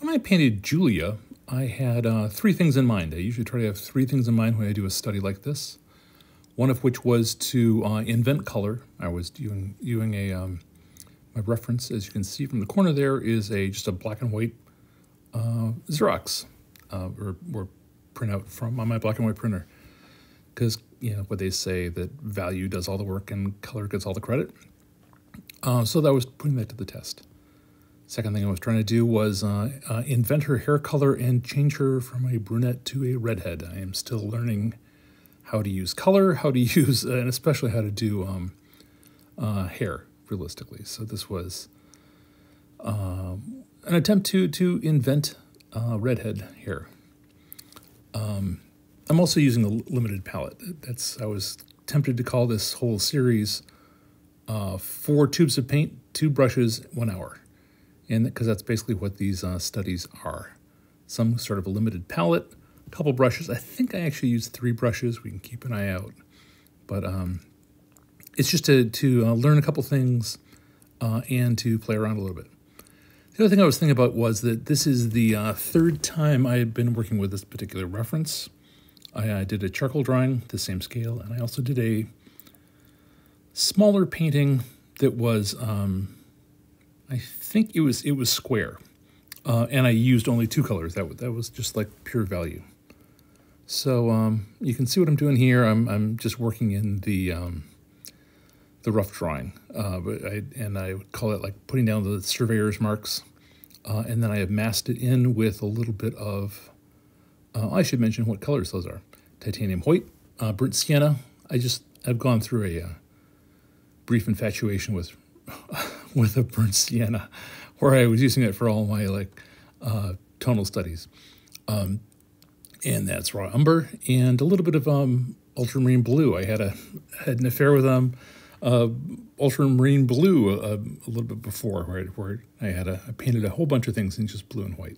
When I painted Julia, I had uh, three things in mind. I usually try to have three things in mind when I do a study like this. One of which was to uh, invent color. I was doing, doing a, um, my reference, as you can see from the corner there, is a just a black and white uh, Xerox uh, or, or printout from my black and white printer. Because, you know, what they say that value does all the work and color gets all the credit. Uh, so that was putting that to the test. Second thing I was trying to do was uh, uh, invent her hair color and change her from a brunette to a redhead. I am still learning how to use color, how to use, and especially how to do um, uh, hair realistically. So this was um, an attempt to to invent uh, redhead hair. Um, I'm also using a limited palette. That's I was tempted to call this whole series uh, four tubes of paint, two brushes, one hour and because that's basically what these uh, studies are. Some sort of a limited palette, a couple brushes. I think I actually used three brushes. We can keep an eye out. But um, it's just to, to uh, learn a couple things uh, and to play around a little bit. The other thing I was thinking about was that this is the uh, third time I have been working with this particular reference. I, I did a charcoal drawing, the same scale, and I also did a smaller painting that was um, I think it was it was square, uh, and I used only two colors. That that was just like pure value. So um, you can see what I'm doing here. I'm I'm just working in the um, the rough drawing, uh, but I, and I call it like putting down the surveyor's marks, uh, and then I have masked it in with a little bit of. Uh, I should mention what colors those are: titanium white, uh, burnt sienna. I just I've gone through a uh, brief infatuation with with a burnt sienna, where I was using it for all my like uh, tonal studies. Um, and that's raw umber and a little bit of um, ultramarine blue. I had a had an affair with um, uh, ultramarine blue a, a, little bit before, where, where I had a, I painted a whole bunch of things in just blue and white.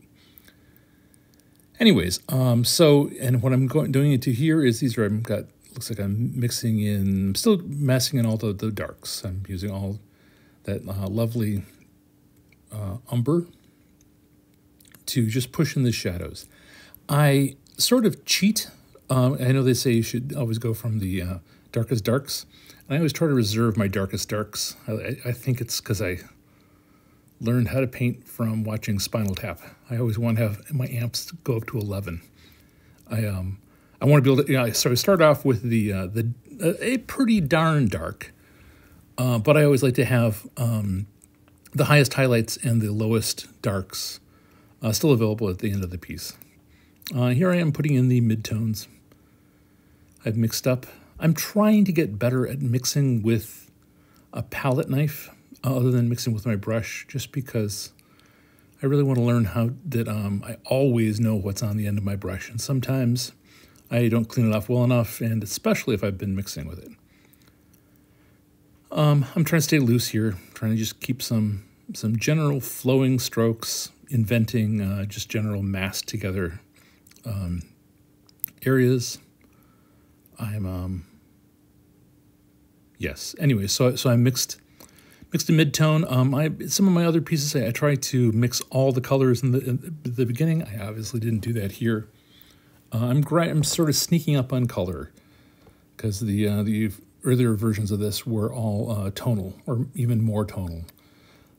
Anyways, um, so and what I'm going doing into here is these are I've got looks like I'm mixing in, still masking in all the, the darks. I'm using all that uh, lovely uh, umber to just push in the shadows. I sort of cheat. Um, I know they say you should always go from the uh, darkest darks. And I always try to reserve my darkest darks. I, I think it's because I learned how to paint from watching Spinal Tap. I always want to have my amps go up to 11. I um I want to be able to. Know, so I start off with the uh, the uh, a pretty darn dark, uh, but I always like to have um, the highest highlights and the lowest darks uh, still available at the end of the piece. Uh, here I am putting in the midtones. I've mixed up. I'm trying to get better at mixing with a palette knife uh, other than mixing with my brush just because I really want to learn how that um, I always know what's on the end of my brush. And sometimes I don't clean it off well enough, and especially if I've been mixing with it. Um, I'm trying to stay loose here, trying to just keep some some general flowing strokes, inventing uh, just general mass together um, areas. I'm um, yes. Anyway, so so I mixed mixed a midtone. Um, I some of my other pieces I, I try to mix all the colors in the, in the beginning. I obviously didn't do that here. Uh, I'm I'm sort of sneaking up on color because the uh, the earlier versions of this were all uh, tonal or even more tonal.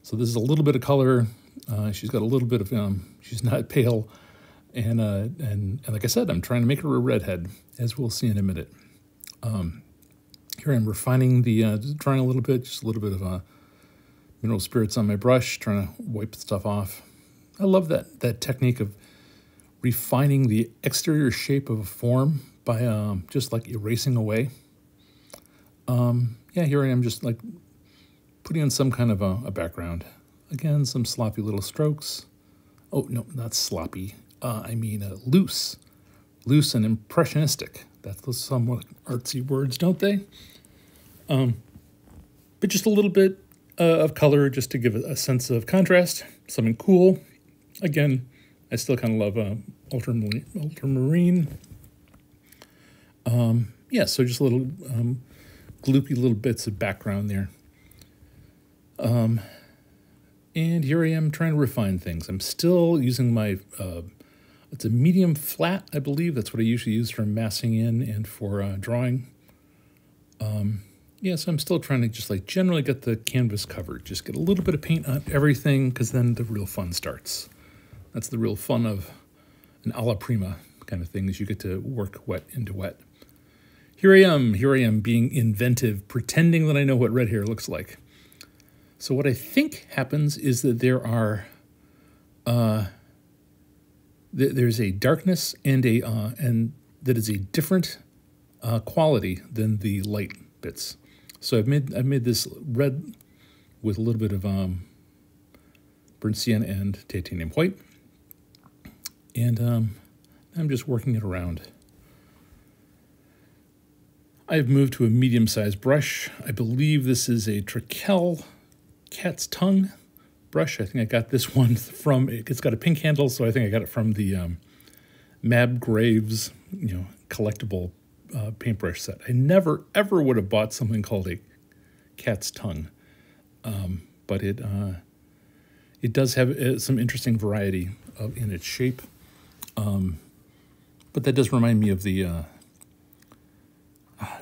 So this is a little bit of color. Uh, she's got a little bit of, um, she's not pale. And, uh, and, and like I said, I'm trying to make her a redhead, as we'll see in a minute. Um, here I'm refining the, uh, drawing a little bit, just a little bit of uh, mineral spirits on my brush, trying to wipe stuff off. I love that, that technique of refining the exterior shape of a form by um, just like erasing away um, yeah, here I am just like putting in some kind of a, a, background. Again, some sloppy little strokes. Oh, no, not sloppy. Uh, I mean uh, loose. Loose and impressionistic. That's the somewhat artsy words, don't they? Um, but just a little bit uh, of color just to give a, a, sense of contrast, something cool. Again, I still kind of love uh, ultramarine. ultramarine. Um, yeah, so just a little um, gloopy little bits of background there. Um, And here I am trying to refine things. I'm still using my, uh, it's a medium flat, I believe. That's what I usually use for massing in and for uh, drawing. Um, yeah, so I'm still trying to just like generally get the canvas covered. Just get a little bit of paint on everything because then the real fun starts. That's the real fun of an alla prima kind of thing is you get to work wet into wet. Here I am, here I am being inventive, pretending that I know what red hair looks like. So what I think happens is that there are, uh, th there's a darkness and a uh, and that is a different uh, quality than the light bits. So I've made I've made this red with a little bit of um, burnt sienna and titanium white, and um, I'm just working it around. I've moved to a medium-sized brush. I believe this is a Trekell cat's tongue brush. I think I got this one from, it's got a pink handle, so I think I got it from the um, Mab Graves, you know, collectible uh, paintbrush set. I never, ever would have bought something called a cat's tongue, um, but it, uh, it does have uh, some interesting variety of, in its shape. Um, but that does remind me of the, uh,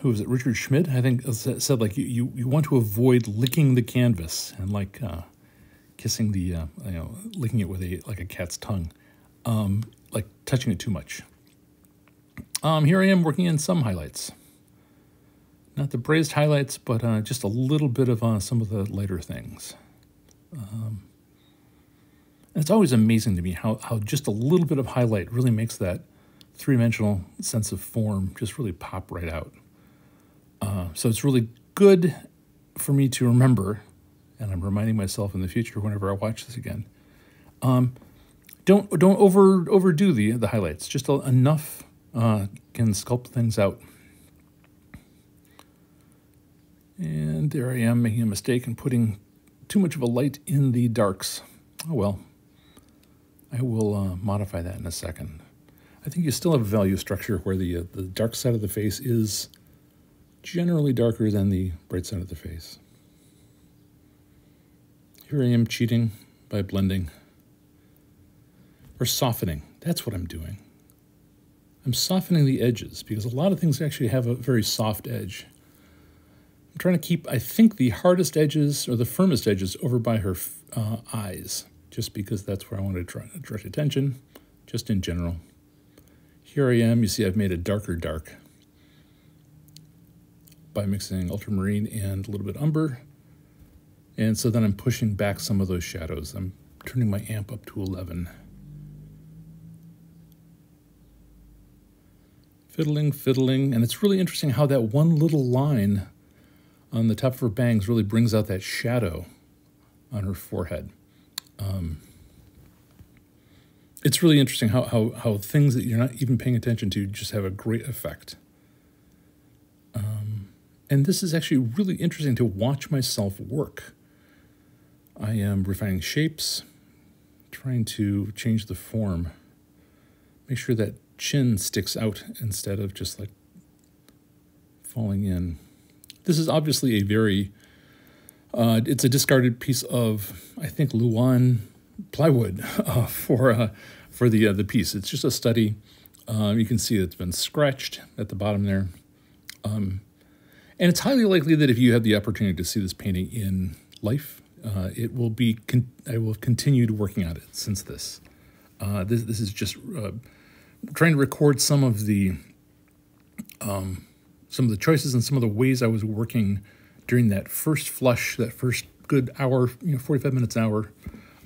who was it, Richard Schmid, I think, said like you, you, want to avoid licking the canvas and like uh, kissing the, uh, you know, licking it with a like a cat's tongue, um, like touching it too much. Um, here I am working in some highlights. Not the brazed highlights, but uh, just a little bit of uh, some of the lighter things. Um, it's always amazing to me how, how just a little bit of highlight really makes that three-dimensional sense of form just really pop right out. Uh, so it's really good for me to remember, and I'm reminding myself in the future whenever I watch this again. Um, don't don't over overdo the the highlights. Just enough uh, can sculpt things out. And there I am making a mistake and putting too much of a light in the darks. Oh well, I will uh, modify that in a second. I think you still have a value structure where the, uh, the dark side of the face is generally darker than the bright side of the face. Here I am cheating by blending or softening. That's what I'm doing. I'm softening the edges because a lot of things actually have a very soft edge. I'm trying to keep, I think, the hardest edges or the firmest edges over by her uh, eyes, just because that's where I want to direct attention, just in general. Here I am, you see I've made a darker dark by mixing ultramarine and a little bit umber. And so then I'm pushing back some of those shadows. I'm turning my amp up to 11. Fiddling, fiddling, and it's really interesting how that one little line on the top of her bangs really brings out that shadow on her forehead. Um, it's really interesting how, how, how things that you're not even paying attention to just have a great effect. And this is actually really interesting to watch myself work. I am refining shapes, trying to change the form, make sure that chin sticks out instead of just like falling in. This is obviously a very, uh, it's a discarded piece of, I think, Luan plywood uh, for uh, for the uh, the piece. It's just a study. Um, you can see it's been scratched at the bottom there, um, and it's highly likely that if you have the opportunity to see this painting in life, uh, it will be. I will have continued working on it since this. Uh, this this is just uh, trying to record some of the um, some of the choices and some of the ways I was working during that first flush, that first good hour, you know, 45 minutes hour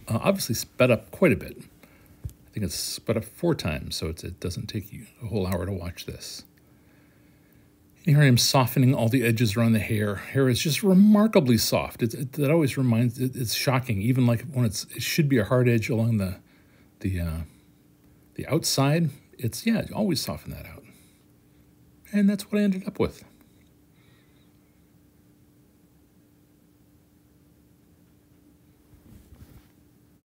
uh, obviously sped up quite a bit. I think it's sped up four times, so it doesn't take you a whole hour to watch this. And here I am softening all the edges around the hair. Hair is just remarkably soft. It, it, that always reminds, it, it's shocking, even like when it's, it should be a hard edge along the, the, uh, the outside. It's, yeah, always soften that out. And that's what I ended up with.